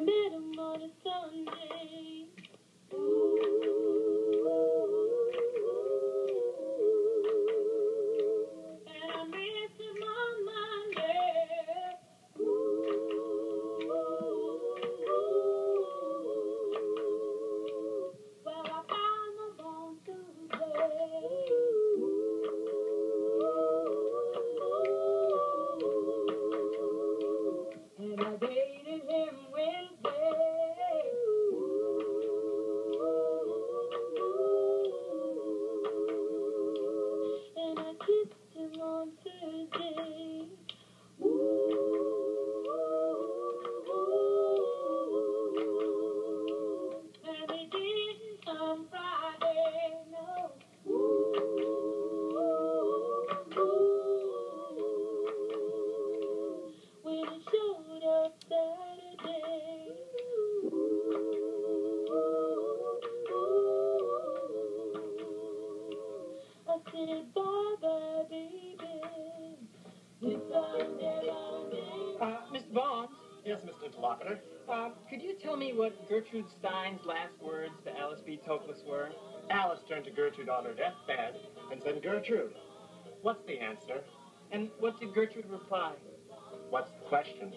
met him on a Sunday. I missed And I Uh, Mr. Barnes, Yes, Mr. Interlocutor. uh, could you tell me what Gertrude Stein's last words to Alice B. Toklas were? Alice turned to Gertrude on her deathbed and said, Gertrude, what's the answer? And what did Gertrude reply? What's the question?